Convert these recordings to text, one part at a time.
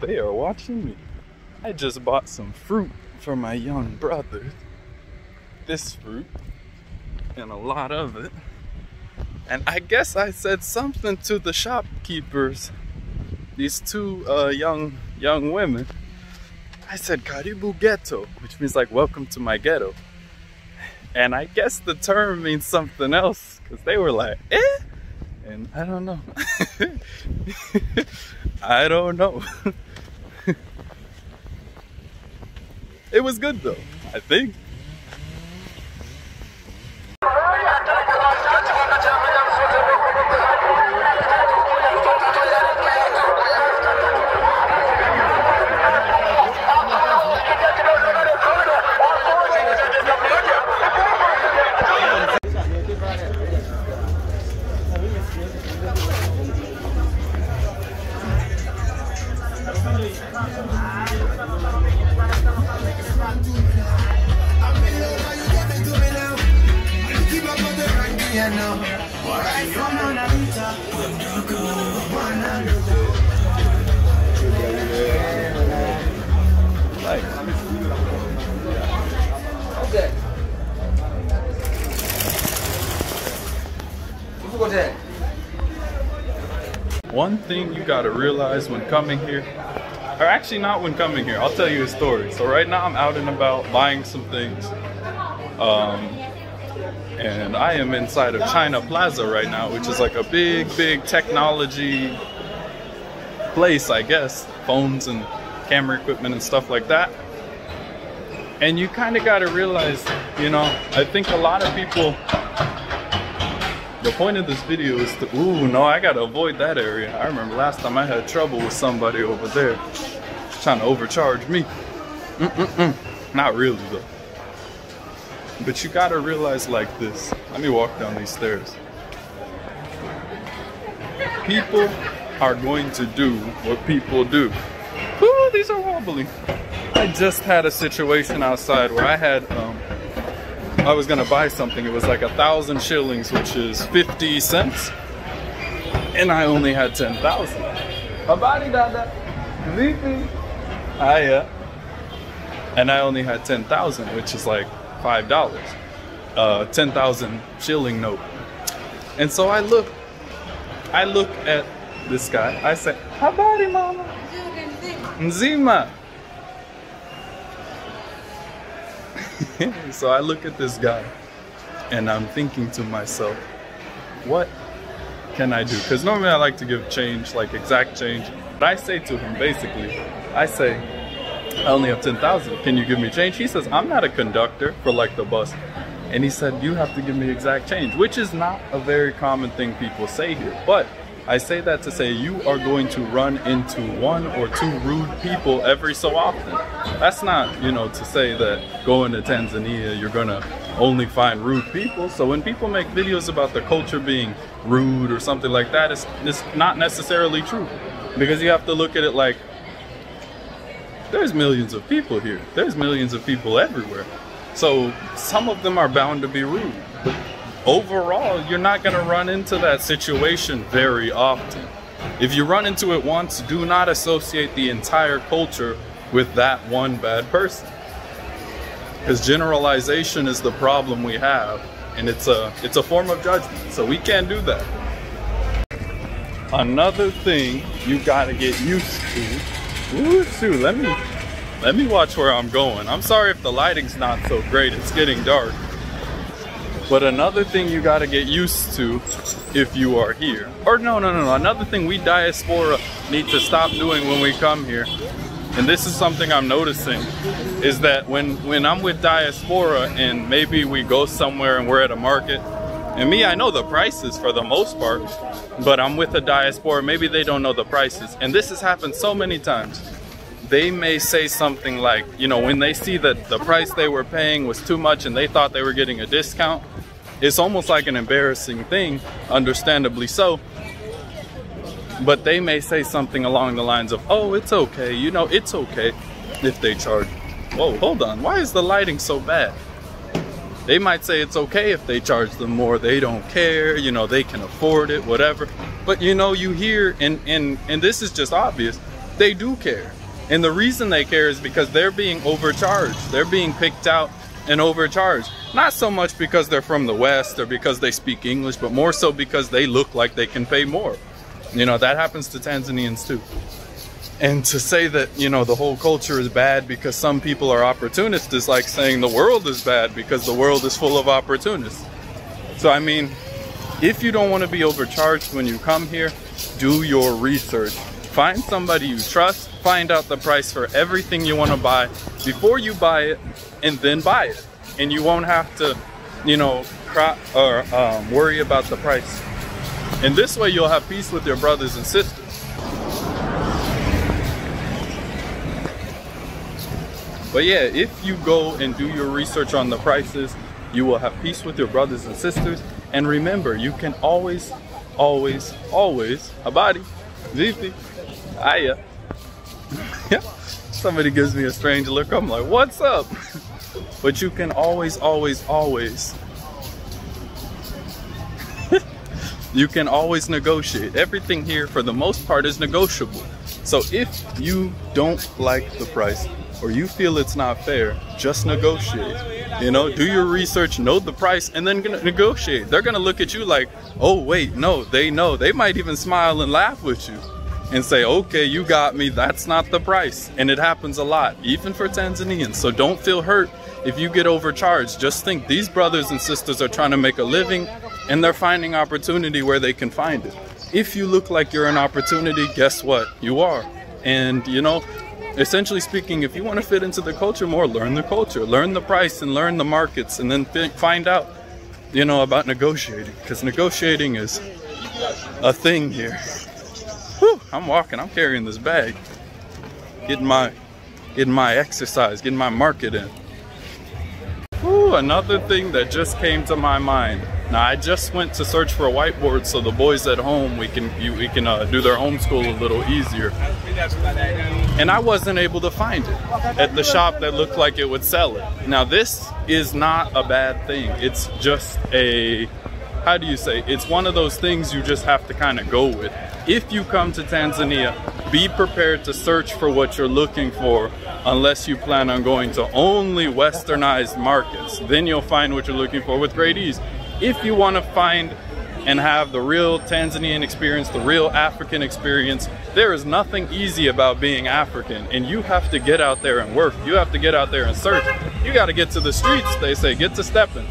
They are watching me. I just bought some fruit for my young brothers. This fruit and a lot of it. And I guess I said something to the shopkeepers, these two uh, young young women. I said Karibu Ghetto, which means like welcome to my ghetto. And I guess the term means something else because they were like, eh? And I don't know. I don't know. it was good though, I think. Gotta realize when coming here, or actually not when coming here, I'll tell you a story. So right now I'm out and about buying some things. Um, and I am inside of China Plaza right now, which is like a big, big technology place, I guess. Phones and camera equipment and stuff like that. And you kind of got to realize, you know, I think a lot of people, the point of this video is to, ooh, no, I got to avoid that area. I remember last time I had trouble with somebody over there trying to overcharge me. Mm-mm-mm. Not really though. But you gotta realize like this. Let me walk down these stairs. People are going to do what people do. Ooh, these are wobbly. I just had a situation outside where I had, um, I was gonna buy something. It was like a thousand shillings, which is 50 cents. And I only had 10,000. Habari dada. Vipi? Yeah. And I only had 10,000, which is like five dollars, uh, ten thousand shilling note. And so I look, I look at this guy. I say, "Habari mama." Nzima. so I look at this guy, and I'm thinking to myself, "What can I do?" Because normally I like to give change, like exact change. But I say to him, basically, I say, I only have 10,000. Can you give me change? He says, I'm not a conductor for like the bus. And he said, you have to give me exact change, which is not a very common thing people say here. But I say that to say you are going to run into one or two rude people every so often. That's not, you know, to say that going to Tanzania, you're gonna only find rude people. So when people make videos about the culture being rude or something like that, it's, it's not necessarily true. Because you have to look at it like, there's millions of people here. There's millions of people everywhere. So some of them are bound to be rude. Overall, you're not going to run into that situation very often. If you run into it once, do not associate the entire culture with that one bad person. Because generalization is the problem we have, and it's a it's a form of judgment. So we can't do that. Another thing you got to get used to Ooh, let me let me watch where I'm going. I'm sorry if the lighting's not so great. It's getting dark. But another thing you got to get used to if you are here. Or no, no, no, no. Another thing we diaspora need to stop doing when we come here. And this is something I'm noticing is that when when I'm with diaspora and maybe we go somewhere and we're at a market and me, I know the prices for the most part, but I'm with a diaspora, maybe they don't know the prices. And this has happened so many times. They may say something like, you know, when they see that the price they were paying was too much and they thought they were getting a discount, it's almost like an embarrassing thing, understandably so. But they may say something along the lines of, oh, it's okay, you know, it's okay if they charge. Whoa, hold on, why is the lighting so bad? They might say it's okay if they charge them more, they don't care, you know, they can afford it, whatever. But you know, you hear and and and this is just obvious. They do care. And the reason they care is because they're being overcharged. They're being picked out and overcharged. Not so much because they're from the West or because they speak English, but more so because they look like they can pay more. You know, that happens to Tanzanians too. And to say that, you know, the whole culture is bad because some people are opportunists is like saying the world is bad because the world is full of opportunists. So, I mean, if you don't want to be overcharged when you come here, do your research. Find somebody you trust, find out the price for everything you want to buy before you buy it, and then buy it. And you won't have to, you know, cry or um, worry about the price. And this way you'll have peace with your brothers and sisters. But yeah, if you go and do your research on the prices, you will have peace with your brothers and sisters. And remember, you can always, always, always, Habari, Vipi, Aya. yeah. Somebody gives me a strange look. I'm like, what's up? but you can always, always, always you can always negotiate. Everything here, for the most part, is negotiable. So if you don't like the price or you feel it's not fair, just negotiate. You know, do your research, know the price, and then negotiate. They're gonna look at you like, oh wait, no, they know. They might even smile and laugh with you and say, okay, you got me, that's not the price. And it happens a lot, even for Tanzanians. So don't feel hurt if you get overcharged. Just think these brothers and sisters are trying to make a living and they're finding opportunity where they can find it. If you look like you're an opportunity, guess what? You are. And you know, essentially speaking, if you want to fit into the culture more, learn the culture, learn the price and learn the markets and then find out, you know, about negotiating because negotiating is a thing here. Whew, I'm walking, I'm carrying this bag. Getting my, getting my exercise, getting my market in. Whew, another thing that just came to my mind. Now I just went to search for a whiteboard so the boys at home we can you, we can uh, do their homeschool a little easier. And I wasn't able to find it at the shop that looked like it would sell it. Now this is not a bad thing. It's just a how do you say? It's one of those things you just have to kind of go with. If you come to Tanzania, be prepared to search for what you're looking for unless you plan on going to only westernized markets. Then you'll find what you're looking for with great ease if you want to find and have the real Tanzanian experience, the real African experience, there is nothing easy about being African. And you have to get out there and work. You have to get out there and search. You got to get to the streets, they say, get to stepping.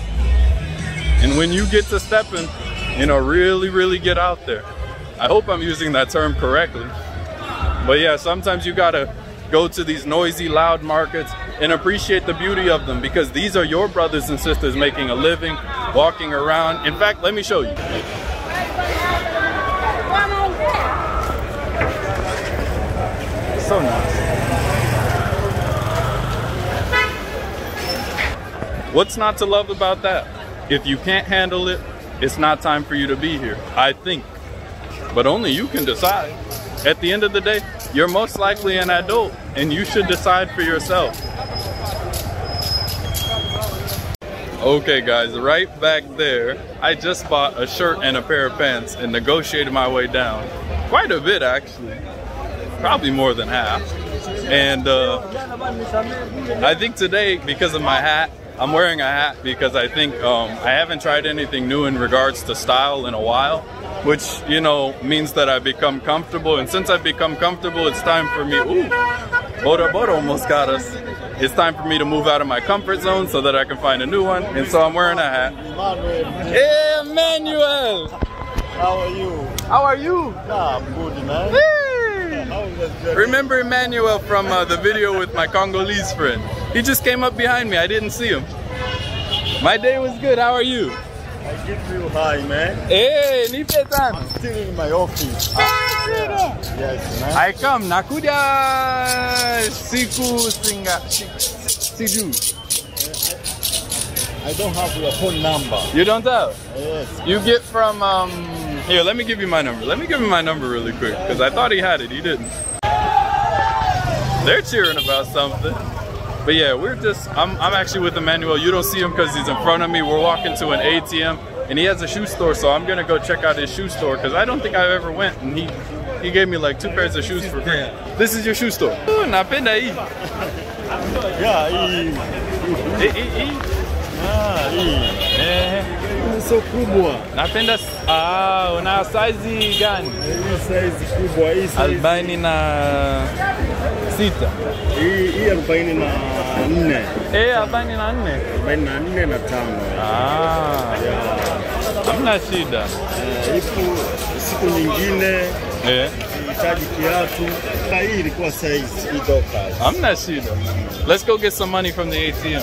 And when you get to stepping, you know, really, really get out there. I hope I'm using that term correctly. But yeah, sometimes you got to go to these noisy, loud markets and appreciate the beauty of them because these are your brothers and sisters making a living, walking around. In fact, let me show you. So nice. What's not to love about that? If you can't handle it, it's not time for you to be here, I think. But only you can decide. At the end of the day, you're most likely an adult and you should decide for yourself. Okay guys, right back there, I just bought a shirt and a pair of pants and negotiated my way down. Quite a bit actually, probably more than half. And uh, I think today, because of my hat, I'm wearing a hat because I think um, I haven't tried anything new in regards to style in a while, which, you know, means that I've become comfortable. And since I've become comfortable, it's time for me, ooh, boda boda almost got us it's time for me to move out of my comfort zone so that I can find a new one. And so I'm wearing a hat. Emmanuel! How are you? How are you? Yeah, I'm good, man. Hey. Remember Emmanuel from uh, the video with my Congolese friend? He just came up behind me. I didn't see him. My day was good. How are you? I give you high, man. Hey, Nipetan. I'm still in my office. Yeah. Yes, man. I come nakuja siku singa siju. I don't have your phone number. You don't have? Yes. You get from um here, let me give you my number. Let me give him my number really quick because I thought he had it. He didn't. They're cheering about something. But yeah, we're just, I'm, I'm actually with Emmanuel. You don't see him because he's in front of me. We're walking to an ATM. and he has a shoe store, so I'm gonna go check out his shoe store because I don't think I ever went, and he he gave me like two pairs of shoes for free. This is your shoe store. Ooh, napenda hii. Yeah, hii. Ah, hii. Eh, sio kubwa. napenda ah, una size gani? Hii size kubwa. Hii size. Arobaini na sita. Hii hii arobaini na nne. Eh, arobaini na nne. Arobaini na nne na tano. Ah, Yeah. hamna shida. Eh, Ipo siku nyingine Eh, hitaji kiatu. Hii ilikuwa size kidoka. hamna shida. Let's go get some money from the ATM.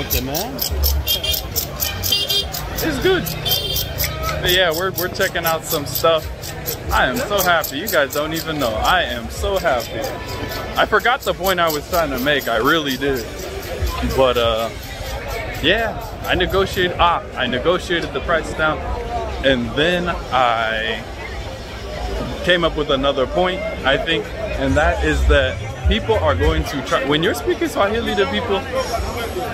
Okay, man. It's good. But yeah, we're, we're checking out some stuff. I am so happy. You guys don't even know. I am so happy. I forgot the point I was trying to make. I really did. But uh yeah, I negotiated ah, I negotiated the price down and then I came up with another point, I think, and that is that people are going to try when you're speaking Swahili to people,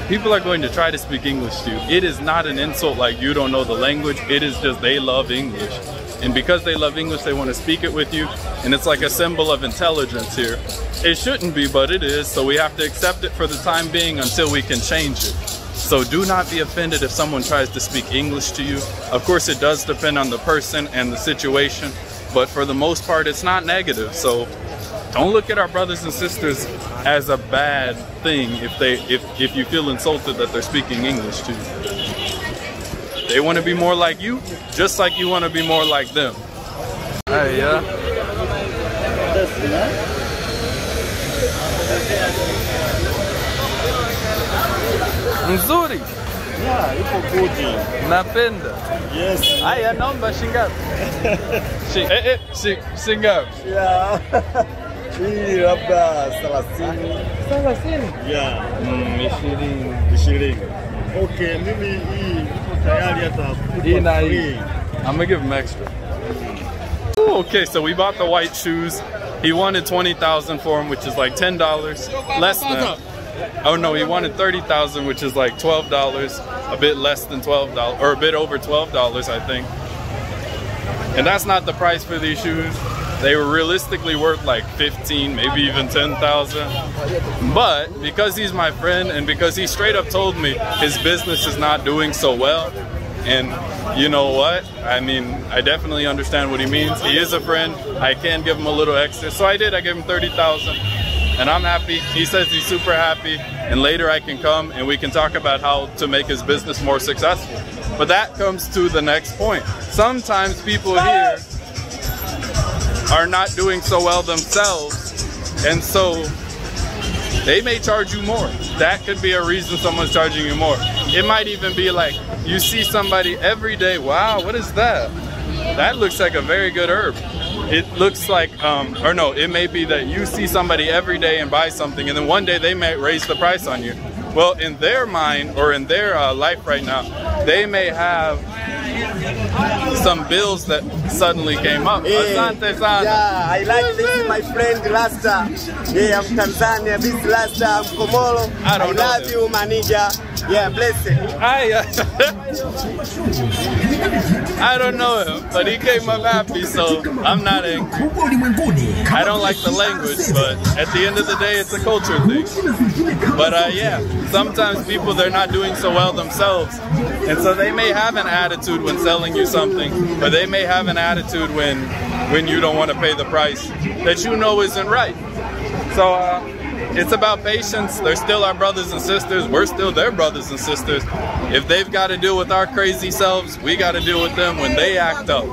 people are going to try to speak English to you. It is not an insult like you don't know the language. It is just they love English. And because they love English, they want to speak it with you. And it's like a symbol of intelligence here. It shouldn't be, but it is. So we have to accept it for the time being until we can change it. So do not be offended if someone tries to speak English to you. Of course, it does depend on the person and the situation, but for the most part, it's not negative. So don't look at our brothers and sisters as a bad thing if they if if you feel insulted that they're speaking English to you. They want to be more like you, just like you want to be more like them. Hey, yeah. That's nice. Nzuri, Yeah, ipo good. napenda. Yes. Haya, naomba shingapi? Shi, eh, eh, shi, shingapi? Yeah. Hii labda 30. 30. Yeah. Mm, ishirini. ishirini. Okay, mimi hii iko tayari hata Hii na hii. I'm gonna give him extra. Ooh, okay, so we bought the white shoes. He wanted twenty thousand for them, which is like ten dollars less than. Oh no, he wanted thirty thousand, which is like twelve dollars, a bit less than twelve dollars, or a bit over twelve dollars, I think. And that's not the price for these shoes. They were realistically worth like fifteen, maybe even ten thousand. But because he's my friend and because he straight up told me his business is not doing so well, and you know what? I mean, I definitely understand what he means. He is a friend. I can give him a little extra. So I did. I gave him 30,000 and I'm happy. He says he's super happy. And later I can come and we can talk about how to make his business more successful. But that comes to the next point. Sometimes people here are not doing so well themselves. And so they may charge you more. That could be a reason someone's charging you more. It might even be like you see somebody every day. Wow, what is that? That looks like a very good herb. It looks like, um, or no, it may be that you see somebody every day and buy something, and then one day they may raise the price on you. Well, in their mind or in their uh, life right now, they may have some bills that suddenly came up. Asante sana. Yeah, I like this, my friend Rasta. Yeah, I'm Tanzania. This Rasta, I'm Komoro. I don't know love him. you, manager. Yeah, bless it. I, I don't know him, but he came up happy, so I'm not angry. I don't like the language, but at the end of the day, it's a culture thing. But uh, yeah, sometimes people they're not doing so well themselves, and so they may have an attitude when selling you something, or they may have an attitude when when you don't want to pay the price that you know isn't right. So uh, it's about patience. They're still our brothers and sisters. We're still their brothers and sisters. If they've got to deal with our crazy selves, we got to deal with them when they act up.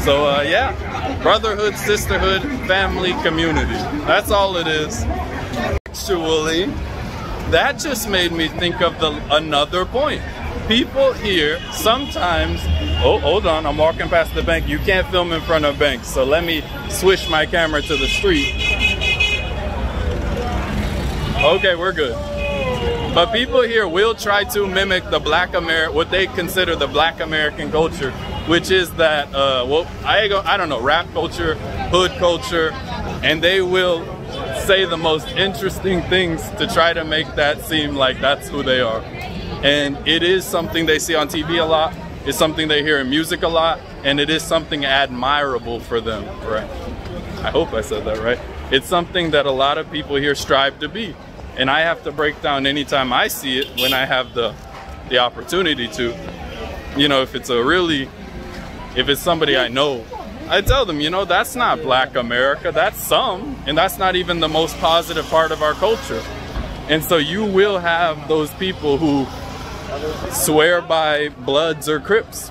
So uh, yeah, brotherhood, sisterhood, family, community. That's all it is. Actually, that just made me think of the another point. People here sometimes. Oh, hold on! I'm walking past the bank. You can't film in front of banks, so let me switch my camera to the street. Okay, we're good. But people here will try to mimic the black Amer what they consider the black American culture, which is that uh, well, I go, I don't know, rap culture, hood culture, and they will say the most interesting things to try to make that seem like that's who they are. And it is something they see on TV a lot. It's something they hear in music a lot, and it is something admirable for them, right? I hope I said that right. It's something that a lot of people here strive to be. And I have to break down anytime I see it when I have the the opportunity to. You know, if it's a really if it's somebody I know, I tell them, you know, that's not black America, that's some, and that's not even the most positive part of our culture. And so you will have those people who swear by Bloods or Crips.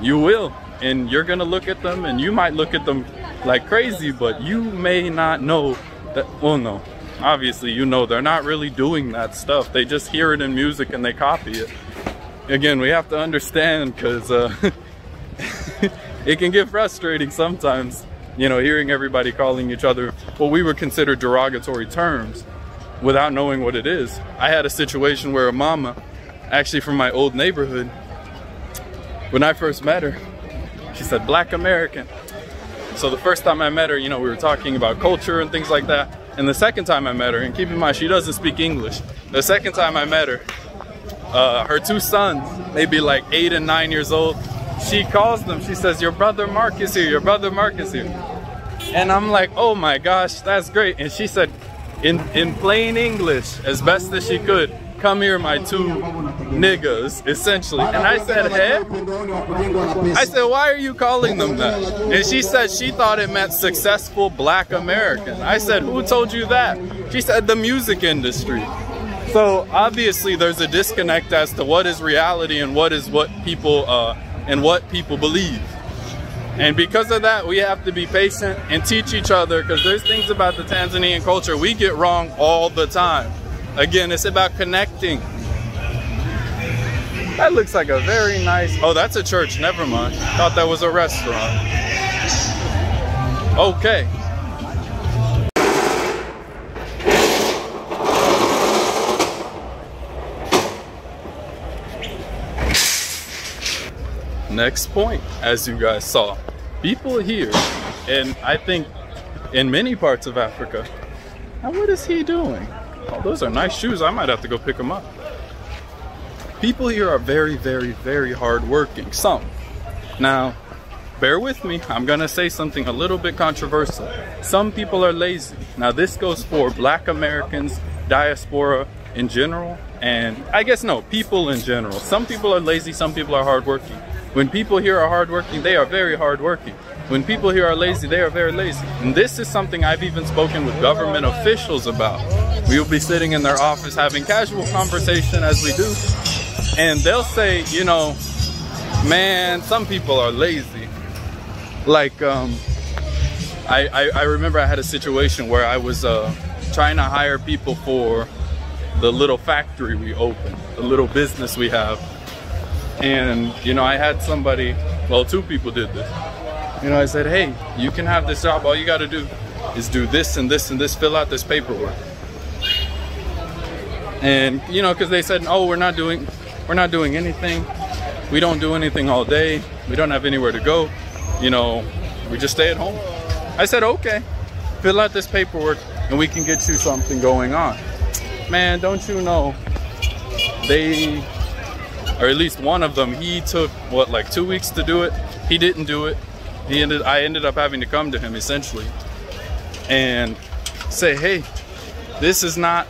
You will. And you're gonna look at them and you might look at them like crazy, but you may not know that, well, no. Obviously, you know they're not really doing that stuff. They just hear it in music and they copy it. Again, we have to understand because uh, it can get frustrating sometimes, you know, hearing everybody calling each other what we would consider derogatory terms without knowing what it is. I had a situation where a mama, actually from my old neighborhood, when I first met her, she said, Black American. So the first time I met her, you know, we were talking about culture and things like that. And the second time I met her, and keep in mind, she doesn't speak English. The second time I met her, uh, her two sons, maybe like eight and nine years old, she calls them. She says, your brother Mark is here, your brother Mark is here. And I'm like, oh my gosh, that's great. And she said, in, in plain English, as best as she could, come here my two niggas, essentially. And I said, hey? I said, why are you calling them that? And she said she thought it meant successful black American. I said, who told you that? She said, the music industry. So obviously there's a disconnect as to what is reality and what is what people, uh, and what people believe. And because of that, we have to be patient and teach each other because there's things about the Tanzanian culture we get wrong all the time. Again, it's about connecting. That looks like a very nice, oh, that's a church, never mind. Thought that was a restaurant. Okay. Next point, as you guys saw, people here, and I think in many parts of Africa, now what is he doing? Oh, those are nice shoes. I might have to go pick them up. People here are very, very, very hardworking. Some. Now, bear with me. I'm going to say something a little bit controversial. Some people are lazy. Now, this goes for black Americans, diaspora in general, and I guess no, people in general. Some people are lazy, some people are hardworking. When people here are hardworking, they are very hardworking. When people here are lazy, they are very lazy. And this is something I've even spoken with government officials about. We will be sitting in their office having casual conversation as we do. And they'll say, you know, man, some people are lazy. Like, um, I, I, I remember I had a situation where I was uh, trying to hire people for the little factory we opened, the little business we have. And, you know, I had somebody, well, two people did this. You know, I said, hey, you can have this job. All you got to do is do this and this and this, fill out this paperwork. And, you know, because they said, oh, we're not doing, we're not doing anything. We don't do anything all day. We don't have anywhere to go. You know, we just stay at home. I said, okay, fill out this paperwork and we can get you something going on. Man, don't you know, they, or at least one of them, he took, what, like two weeks to do it? He didn't do it. He ended, I ended up having to come to him essentially and say, hey, this is not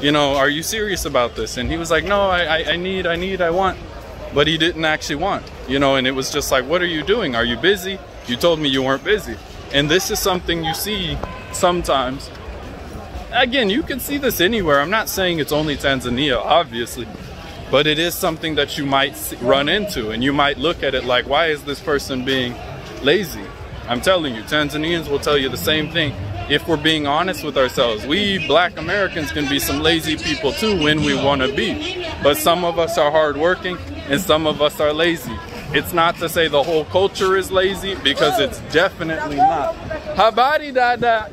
you know, are you serious about this? And he was like, no, I, I, I, need, I need, I want. But he didn't actually want, you know, and it was just like, what are you doing? Are you busy? You told me you weren't busy. And this is something you see sometimes. Again, you can see this anywhere. I'm not saying it's only Tanzania, obviously, but it is something that you might run into and you might look at it like, why is this person being lazy? I'm telling you, Tanzanians will tell you the same thing if we're being honest with ourselves. We black Americans can be some lazy people too when we want to be. But some of us are hardworking and some of us are lazy. It's not to say the whole culture is lazy because it's definitely not. Habari dada.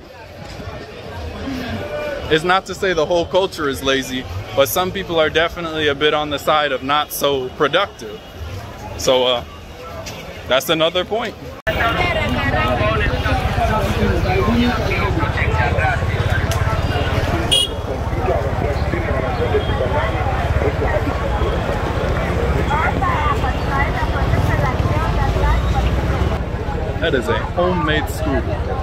It's not to say the whole culture is lazy, but some people are definitely a bit on the side of not so productive. So uh, that's another point. That is a homemade scoop.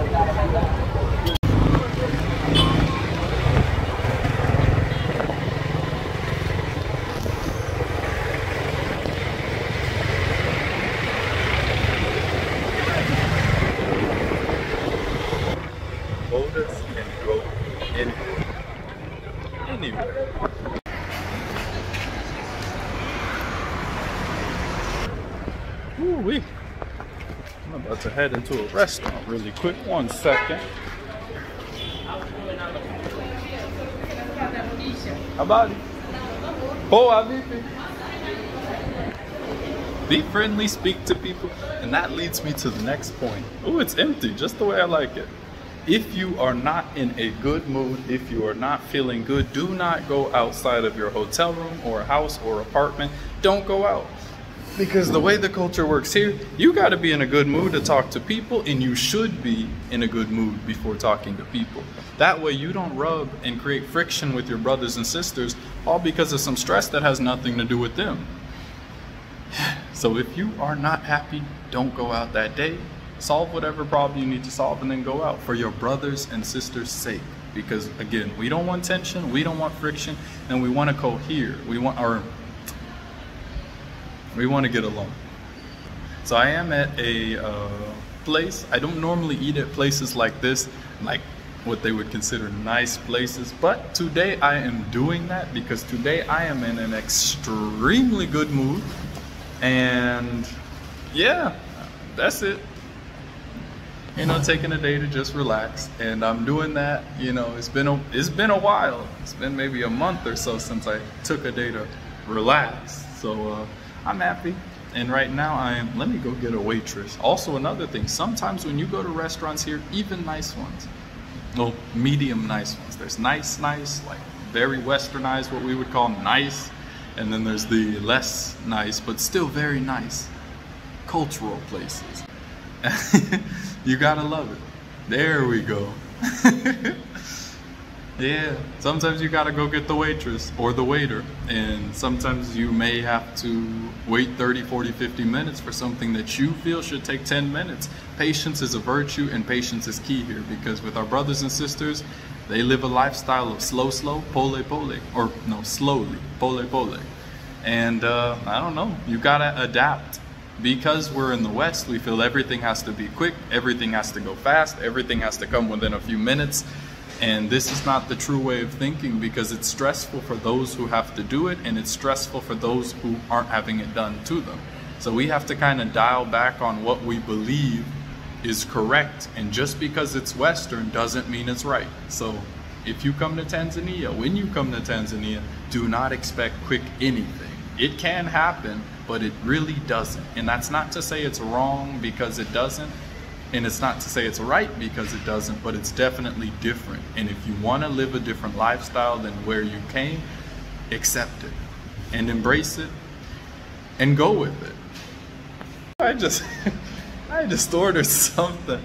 To head into a restaurant really quick. One second. Habari. Oh, Habibi. Be friendly, speak to people, and that leads me to the next point. Oh, it's empty, just the way I like it. If you are not in a good mood, if you are not feeling good, do not go outside of your hotel room or house or apartment. Don't go out. Because the way the culture works here, you got to be in a good mood to talk to people, and you should be in a good mood before talking to people. That way, you don't rub and create friction with your brothers and sisters, all because of some stress that has nothing to do with them. So, if you are not happy, don't go out that day. Solve whatever problem you need to solve, and then go out for your brothers and sisters' sake. Because again, we don't want tension, we don't want friction, and we want to cohere. We want our we want to get along. So I am at a uh, place. I don't normally eat at places like this, like what they would consider nice places. But today I am doing that because today I am in an extremely good mood. And yeah, that's it. You know, taking a day to just relax, and I'm doing that. You know, it's been a it's been a while. It's been maybe a month or so since I took a day to relax. So. Uh, I'm happy. And right now I am, let me go get a waitress. Also another thing, sometimes when you go to restaurants here, even nice ones, well, medium nice ones. There's nice, nice, like very westernized, what we would call nice. And then there's the less nice, but still very nice, cultural places. you gotta love it. There we go. Yeah, sometimes you gotta go get the waitress or the waiter, and sometimes you may have to wait 30, 40, 50 minutes for something that you feel should take 10 minutes. Patience is a virtue, and patience is key here because with our brothers and sisters, they live a lifestyle of slow, slow, pole, pole, or no, slowly, pole, pole. And uh, I don't know, you gotta adapt. Because we're in the West, we feel everything has to be quick, everything has to go fast, everything has to come within a few minutes. And this is not the true way of thinking because it's stressful for those who have to do it and it's stressful for those who aren't having it done to them. So we have to kind of dial back on what we believe is correct. And just because it's Western doesn't mean it's right. So if you come to Tanzania, when you come to Tanzania, do not expect quick anything. It can happen, but it really doesn't. And that's not to say it's wrong because it doesn't. And it's not to say it's right because it doesn't, but it's definitely different. And if you want to live a different lifestyle than where you came, accept it and embrace it and go with it. I just I just ordered something.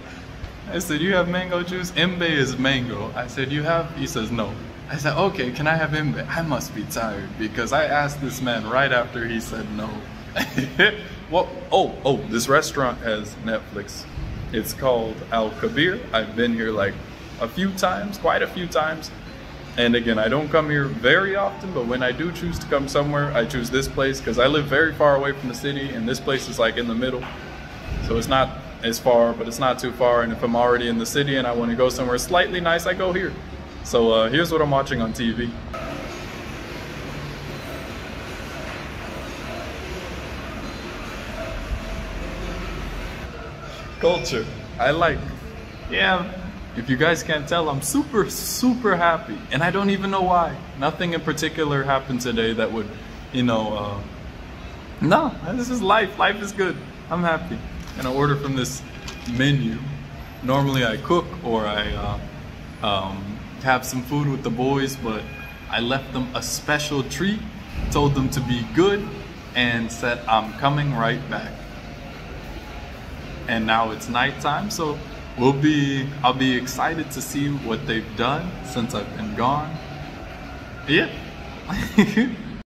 I said, "You have mango juice? Embe is mango." I said, "You have?" He says, "No." I said, "Okay, can I have embe?" I must be tired because I asked this man right after he said no. what? Oh, oh, this restaurant has Netflix. It's called Al Kabir. I've been here like a few times, quite a few times. And again, I don't come here very often, but when I do choose to come somewhere, I choose this place because I live very far away from the city, and this place is like in the middle. So it's not as far, but it's not too far. And if I'm already in the city and I want to go somewhere slightly nice, I go here. So uh, here's what I'm watching on TV. Culture. I like. Yeah, if you guys can't tell, I'm super, super happy. And I don't even know why. Nothing in particular happened today that would, you know, uh, no, this is life. Life is good. I'm happy. And I order from this menu. Normally I cook or I uh, um, have some food with the boys, but I left them a special treat, told them to be good, and said, I'm coming right back. And now it's nighttime, so we'll be, I'll be excited to see what they've done since I've been gone. Yeah.